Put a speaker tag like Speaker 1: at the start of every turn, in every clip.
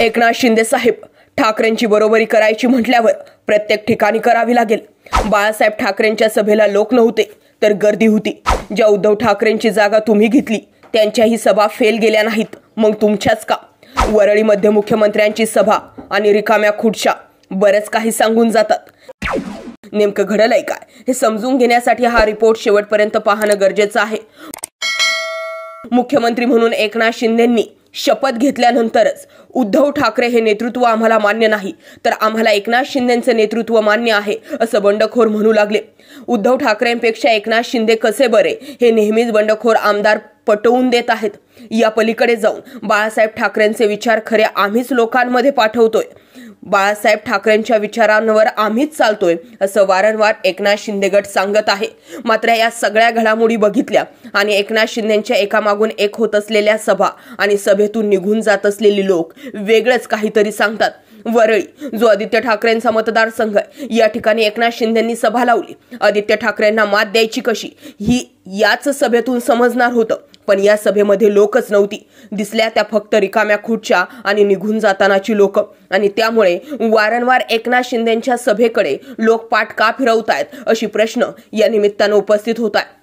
Speaker 1: एकनाथ शिंदे साहेब ठाकरेंची बरोबरी करायची म्हटल्यावर प्रत्येक ठिकाणी करावी लागेल. बाळासाहेब ठाकरेंच्या सभेला लोक नव्हते तर गर्दी होती. ज्या उद्धव ठाकरेंची जागा तुम्ही घेतली त्यांच्याही सभा फेल गेल्या नाहीत. मग तुमच्याच का? वरळीमध्ये मुख्यमंत्र्यांची सभा आणि रिकाम्या खुर्च्या बरंच काही सांगून जातात. नेमकं घडलंय काय? हे समजून घेण्यासाठी हा रिपोर्ट शेवटपर्यंत पाहणं गरजेचं आहे. मुख्यमंत्री म्हणून एकनाथ शिंदेंनी शपथ घेतल्यानंतरच उद्धव ठाकरे हे नेतृत्व आम्हाला मान्य नाही. तर आम्हाला एकनाथ शिंदेचं नेतृत्व मान्य आहे असं बंडखोर म्हणू लागले. उद्धव ठाकरेंपेक्षा एकनाथ शिंदे कसे बरे हे नेहमीच बंडखोर आमदार पटवून देत आहेत. या पलीकडे जाऊन बाळासाहेब ठाकरेंचे विचार खरे आम्हीच लोकांमध्ये पाठवतोय. बाळासाहेब ठाकरेंच्या विचारांवर आम्हीच चालतोय असं वारंवार एकनाथ शिंदेगट सांगत आहे. मात्र या सगळ्या घडामोडी बघितल्या आणि एकनाथ शिंदेच्या एकामागून एक होत असलेल्या सभा आणि सभेतून निघून जात असलेले लोक वेगळंच काहीतरी सांगतात. वरळी जो आदित्य ठाकरेंचा मतदारसंघ आहे या ठिकाणी एकनाथ शिंदेंनी सभा लावली. आदित्य ठाकरेंना मात द्यायची कशी? ही याच सभेतून समजणार होतं. पण या सभेमध्ये लोकच नव्हती. दिसल्या त्या फक्त रिकाम्या खुर्च्या आणि निघून जातानाची लोक. आणि त्यामुळे वारंवार एकनाथ शिंदेच्या सभेकडे लोक पाठ का फिरवतायत अशी प्रश्न या निमित्तानं उपस्थित होत आहे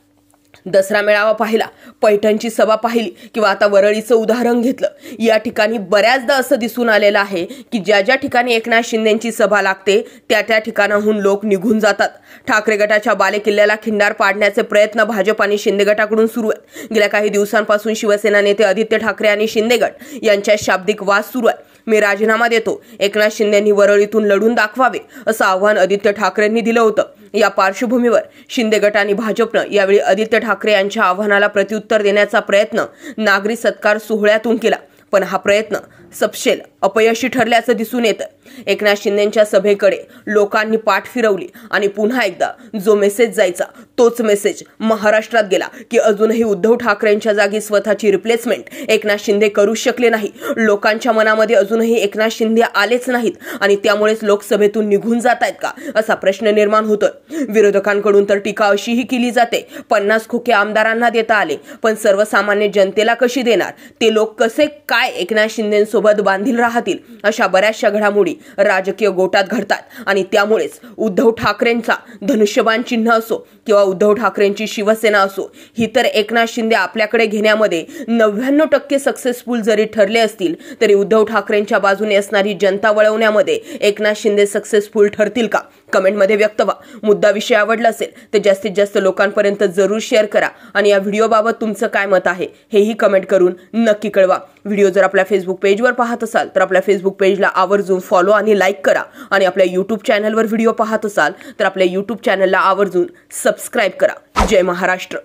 Speaker 1: दसरा मेळावा पाहिला पैठणची सभा पाहिली किंवा आता वरळीचं उदाहरण घेतलं. या ठिकाणी बऱ्याचदा असं दिसून आलेलं आहे की ज्या ज्या ठिकाणी एकनाथ शिंदेची सभा लागते त्या त्या ठिकाणाहून लोक निघून जातात. ठाकरे गटाच्या बालेकिल्ल्याला खिंडार पाडण्याचे प्रयत्न भाजप आणि शिंदे गटाकडून सुरू आहेत. गेल्या काही दिवसांपासून शिवसेना नेते आदित्य ठाकरे आणि शिंदे गट यांच्या शाब्दिक वाद सुरू आहे मी राजीनामा देतो. एकनाथ शिंदेंनी वरळीतून लढून दाखवावे असं आव्हान आदित्य ठाकरेंनी दिलं होतं. या पार्श्वभूमीवर शिंदे गट आणि भाजपनं यावेळी आदित्य ठाकरे यांच्या आव्हानाला प्रत्युत्तर देण्याचा प्रयत्न नागरी सत्कार सोहळ्यातून केला. पण हा प्रयत्न सपशेल अपयशी ठरल्याचं दिसून येतं. एकनाथ शिंदेच्या सभेकडे लोकांनी पाठ फिरवली आणि पुन्हा एकदा जो मेसेज जायचा तोच मेसेज महाराष्ट्रात गेला की अजूनही उद्धव ठाकरेंच्या जागी स्वतःची रिप्लेसमेंट एकनाथ शिंदे करू शकले नाही. लोकांच्या मनामध्ये अजूनही एकनाथ शिंदे आलेच नाहीत आणि त्यामुळेच लोकसभेतून निघून जात आहेत का असा प्रश्न निर्माण होतोय. विरोधकांकडून तर टीका अशीही केली जाते पन्नास खोके आमदारांना देता आले पण सर्वसामान्य जनतेला कशी देणार? ते लोक कसे काय एकनाथ शिंदेसोबत बांधील राहतील? अशा बऱ्याचशा घडामोडी राजकीय गोटात घडतात. आणि त्यामुळेच उद्धव ठाकरेंचा धनुष्यबाण चिन्ह असो किंवा उद्धव ठाकरेंची शिवसेना असो ही तर एकनाथ शिंदे आपल्याकडे घेण्यामध्ये नव्याण्णव टक्के सक्सेसफुल जरी ठरले असतील तरी उद्धव ठाकरेंच्या बाजूने असणारी जनता वळवण्यामध्ये एकनाथ शिंदे सक्सेसफुल ठरतील का? कमेंटमध्ये व्यक्त व्हा. मुद्दा विषय आवडला असेल तर जास्तीत जास्त लोकांपर्यंत जरूर शेअर करा. आणि या व्हिडिओबाबत तुमचं काय मत आहे हेही कमेंट करून नक्की कळवा. व्हिडिओ जर आपल्या फेसबुक पेजवर पाहत असाल तर आपल्या फेसबुक पेजला आवर्जून फॉलो आणि लाईक करा. आणि आपल्या यूट्यूब चॅनलवर व्हिडिओ पाहत असाल तर आपल्या यूट्यूब चॅनलला आवर्जून सबस्क्राईब करा. जय महाराष्ट्र.